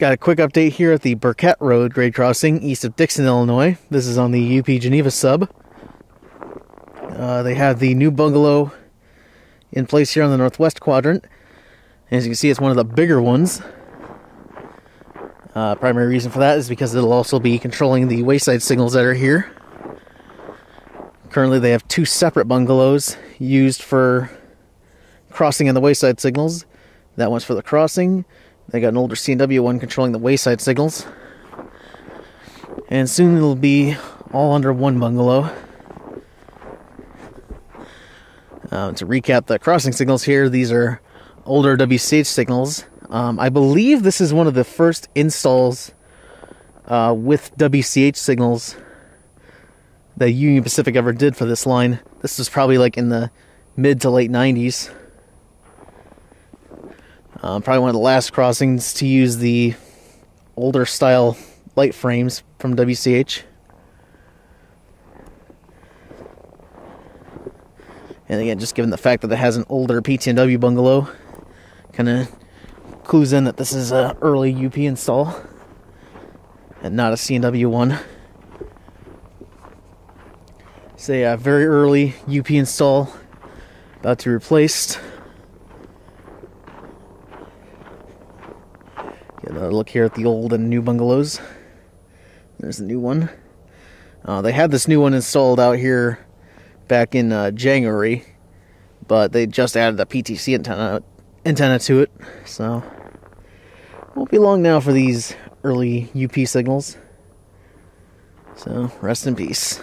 Got a quick update here at the Burkett Road grade crossing east of Dixon, Illinois. This is on the UP Geneva sub. Uh, they have the new bungalow in place here on the northwest quadrant. As you can see, it's one of the bigger ones. Uh, primary reason for that is because it'll also be controlling the wayside signals that are here. Currently, they have two separate bungalows used for crossing and the wayside signals. That one's for the crossing. They got an older C&W one controlling the wayside signals. And soon it'll be all under one bungalow. Uh, to recap the crossing signals here, these are older WCH signals. Um, I believe this is one of the first installs uh, with WCH signals that Union Pacific ever did for this line. This was probably like in the mid to late 90s. Uh, probably one of the last crossings to use the older style light frames from WCH. And again, just given the fact that it has an older PTNW bungalow, kind of clues in that this is a early UP install and not a C&W one. Say a very early UP install, about to be replaced. Get a look here at the old and new bungalows. There's the new one. Uh, they had this new one installed out here back in uh, January, but they just added a PTC antenna antenna to it, so won't be long now for these early UP signals. So rest in peace.